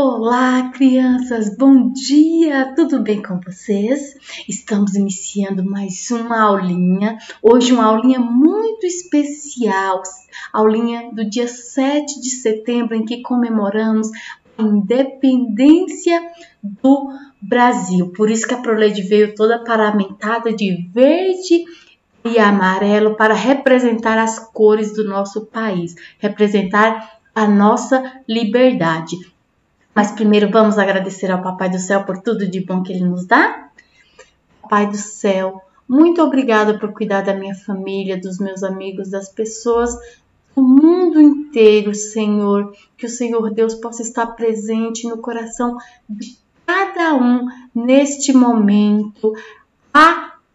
Olá, crianças! Bom dia! Tudo bem com vocês? Estamos iniciando mais uma aulinha. Hoje, uma aulinha muito especial, aulinha do dia 7 de setembro, em que comemoramos a independência do Brasil. Por isso que a Proleide veio toda paramentada de verde e amarelo para representar as cores do nosso país, representar a nossa liberdade. Mas primeiro vamos agradecer ao Papai do Céu por tudo de bom que ele nos dá? Pai do céu, muito obrigada por cuidar da minha família, dos meus amigos, das pessoas do mundo inteiro, Senhor. Que o Senhor Deus possa estar presente no coração de cada um neste momento.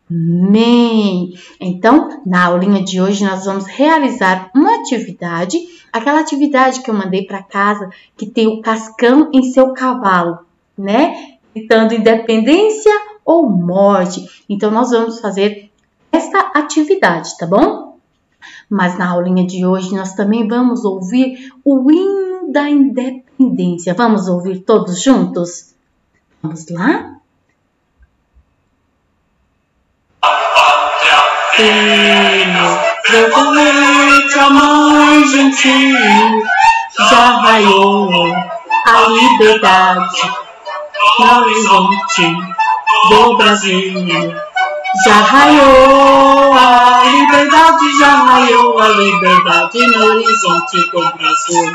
Amém. Então, na aulinha de hoje, nós vamos realizar uma atividade aquela atividade que eu mandei para casa que tem o cascão em seu cavalo, né? Gritando independência ou morte. Então nós vamos fazer esta atividade, tá bom? Mas na aulinha de hoje nós também vamos ouvir o hino da independência. Vamos ouvir todos juntos? Vamos lá? Temos Provavelmente a mãe gentil já raiou a liberdade no horizonte do Brasil. Já raiou a liberdade, já raiou a liberdade no horizonte do Brasil.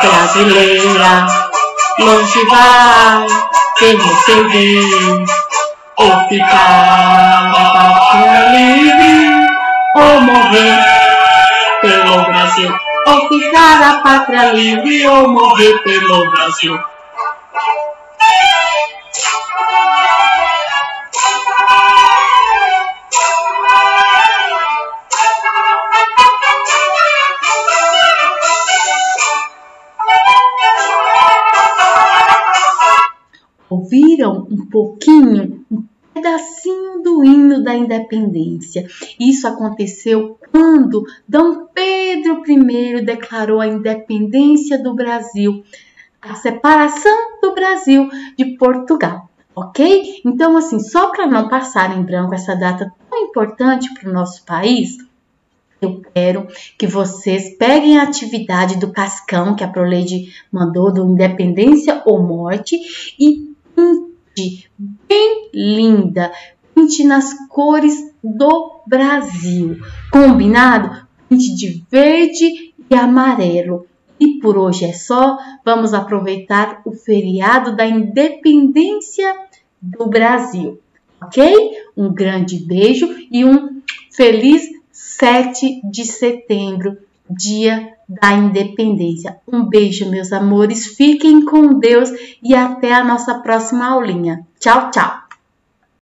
Brasileira, Monsiváis, se ve, livre ou morrer pelo Brasil. Ou ficar a pátria livre ou morrer pelo Brasil. Ouviram um pouquinho, um pedacinho do hino da independência. Isso aconteceu quando Dom Pedro I declarou a independência do Brasil, a separação do Brasil de Portugal. Ok? Então, assim, só para não passar em branco essa data tão importante para o nosso país, eu quero que vocês peguem a atividade do Cascão, que a Proleide mandou, do Independência ou Morte, e bem linda, pinte nas cores do Brasil. Combinado? Pinte de verde e amarelo. E por hoje é só. Vamos aproveitar o feriado da independência do Brasil. Ok? Um grande beijo e um feliz 7 de setembro, dia da independência. Um beijo, meus amores. Fiquem com Deus e até a nossa próxima aulinha. Tchau, tchau.